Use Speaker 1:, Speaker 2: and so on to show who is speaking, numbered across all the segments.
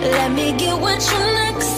Speaker 1: Let me get what you next.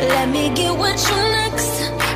Speaker 1: Let me get what you next.